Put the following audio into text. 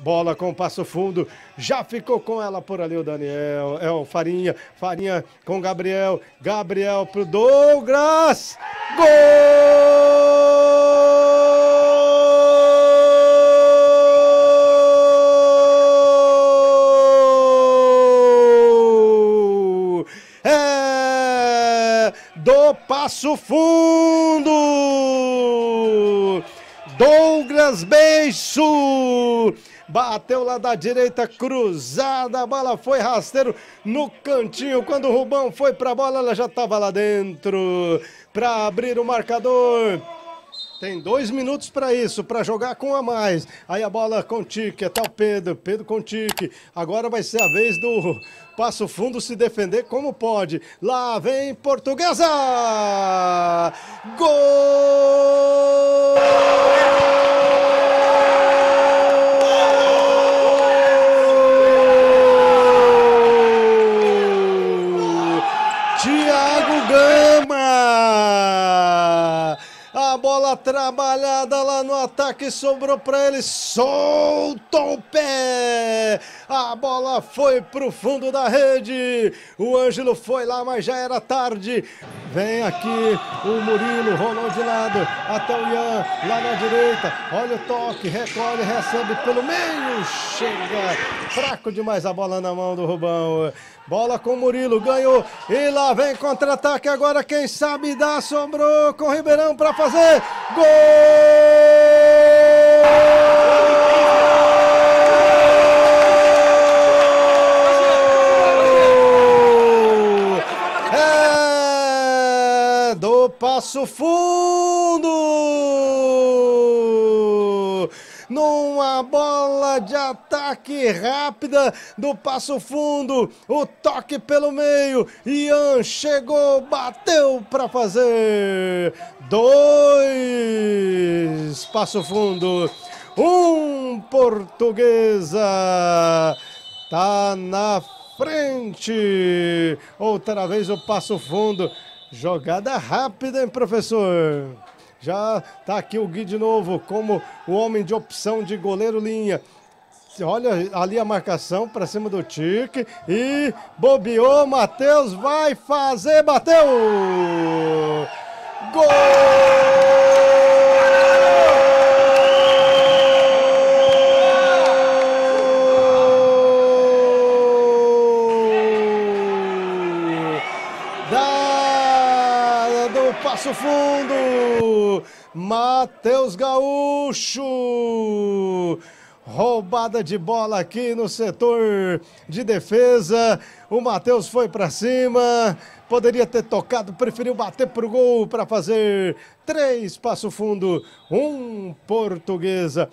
Bola com passo fundo, já ficou com ela por ali o Daniel, é o Farinha, Farinha com Gabriel, Gabriel pro Douglas, gol! É do passo fundo! Douglas Beijo bateu lá da direita, cruzada, a bola foi rasteiro no cantinho. Quando o Rubão foi para a bola, ela já estava lá dentro para abrir o marcador. Tem dois minutos para isso, para jogar com a mais. Aí a bola com tique, até o Pedro, Pedro com tique. Agora vai ser a vez do Passo Fundo se defender como pode. Lá vem Portuguesa! Gol! A bola trabalhada lá no ataque sobrou para ele, soltou o pé. A bola foi pro fundo da rede. O Ângelo foi lá, mas já era tarde. Vem aqui o Murilo, rolou de lado até o Ian, lá na direita. Olha o toque, recolhe, recebe pelo meio. Chega, fraco demais a bola na mão do Rubão. Bola com o Murilo, ganhou. E lá vem contra-ataque agora. Quem sabe dá, sobrou com o Ribeirão para fazer. Gol! É do Passo Fundo! numa bola de ataque rápida do passo fundo, o toque pelo meio, Ian chegou, bateu para fazer. Dois passo fundo, um portuguesa tá na frente, outra vez o passo fundo, jogada rápida, hein, professor? Já tá aqui o Gui de novo, como o homem de opção de goleiro linha. Olha ali a marcação para cima do Tique e bobeou, Matheus vai fazer, bateu! Gol! Passo Fundo, Matheus Gaúcho. Roubada de bola aqui no setor de defesa. O Matheus foi para cima. Poderia ter tocado, preferiu bater pro gol para fazer três passo fundo, um portuguesa.